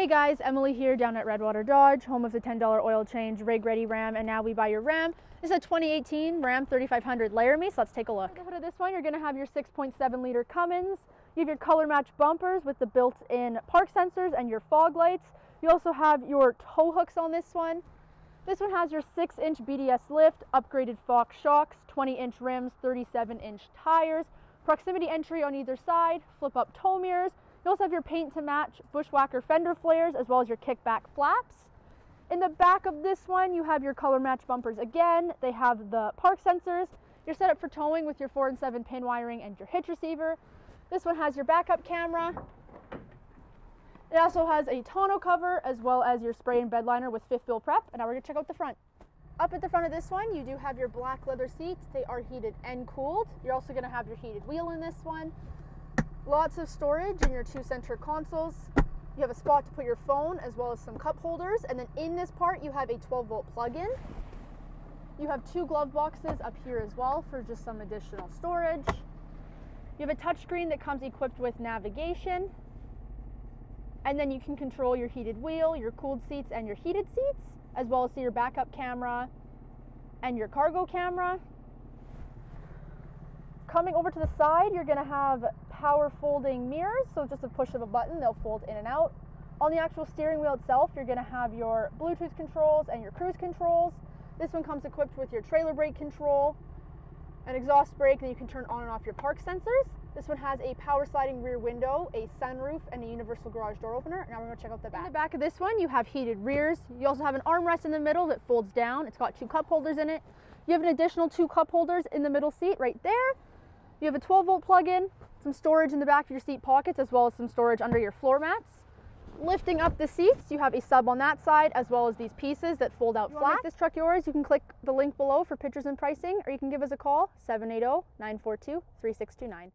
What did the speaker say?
Hey guys, Emily here down at Redwater Dodge, home of the $10 oil change, rig ready Ram, and now we buy your Ram. This is a 2018 Ram 3500 Laramie, so let's take a look. At this one, you're gonna have your 6.7 liter Cummins. You have your color match bumpers with the built-in park sensors and your fog lights. You also have your tow hooks on this one. This one has your 6-inch BDS lift, upgraded Fox shocks, 20-inch rims, 37-inch tires, proximity entry on either side, flip-up tow mirrors, you also have your paint to match Bushwacker fender flares as well as your kickback flaps. In the back of this one, you have your color match bumpers again. They have the park sensors. You're set up for towing with your 4 and 7 pin wiring and your hitch receiver. This one has your backup camera. It also has a tonneau cover as well as your spray and bed liner with fifth wheel prep. And now we're gonna check out the front. Up at the front of this one, you do have your black leather seats. They are heated and cooled. You're also gonna have your heated wheel in this one. Lots of storage in your two center consoles. You have a spot to put your phone as well as some cup holders. And then in this part, you have a 12 volt plug-in. You have two glove boxes up here as well for just some additional storage. You have a touchscreen that comes equipped with navigation. And then you can control your heated wheel, your cooled seats, and your heated seats, as well as see your backup camera and your cargo camera. Coming over to the side, you're gonna have power folding mirrors, so just a push of a button, they'll fold in and out. On the actual steering wheel itself, you're gonna have your Bluetooth controls and your cruise controls. This one comes equipped with your trailer brake control, an exhaust brake, and you can turn on and off your park sensors. This one has a power sliding rear window, a sunroof, and a universal garage door opener. Now we're gonna check out the back. In the back of this one, you have heated rears. You also have an armrest in the middle that folds down. It's got two cup holders in it. You have an additional two cup holders in the middle seat right there. You have a 12 volt plug-in, some storage in the back of your seat pockets, as well as some storage under your floor mats. Lifting up the seats, you have a sub on that side, as well as these pieces that fold out flat. Make this truck yours, you can click the link below for pictures and pricing, or you can give us a call, 780-942-3629.